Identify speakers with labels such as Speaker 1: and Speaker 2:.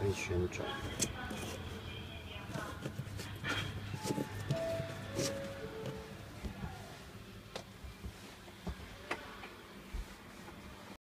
Speaker 1: 可以旋转。